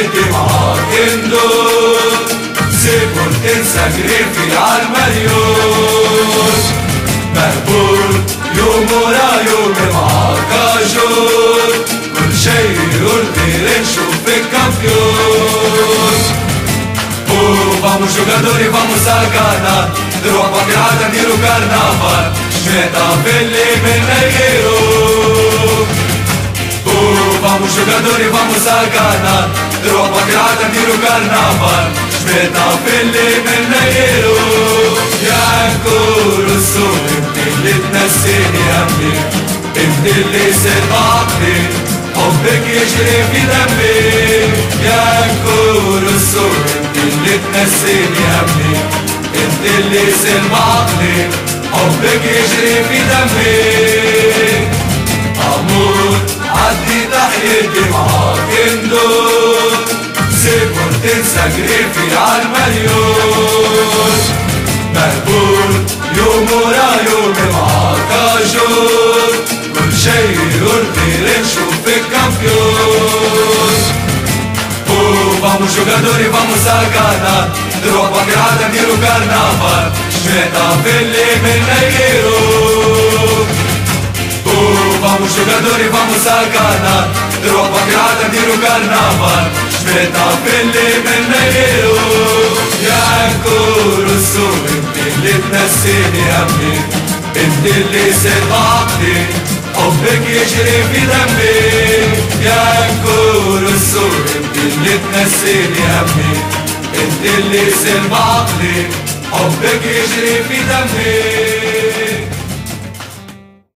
الكم حاكم دول سيبوا الانسجرير في عالمليون مهبول يوم ورا يوم معاكاجون كل شيء يقول غير نشوف الكامبيون Vamos jogadores, vamos a ganar Droga, pirata, tiro carnaval Meta, pele, mena, yeah Oh, vamos vamos al canal Roba pirata, tiro carnaval. Smeta belli menneghero Bianco, rosso, اللي تنسيني همي انت اللي سبقتني حبك يجري في دمي الصور انت اللي تنسيني همي انت اللي سبقتني حبك يجري في دمي سيبور تنسى جريفي عالمليون مقبول يوم ورا يوم معاك عجول كل شي يرضي نشوف الكامبيون Vamos giocatori, vamos al canal Roba pirata, tiro carnaval Smeta belli menneghero Vamos giocatori, vamos al canal Roba pirata, tiro carnaval Smeta belli menneghero Bianco, rosso, اللي تنسيني همي. انت اللي سبقتني. حبك يجري في دمي. يا نكون السور انت اللي تنسيني همي. انت اللي سبقتني. حبك يجري في دمي.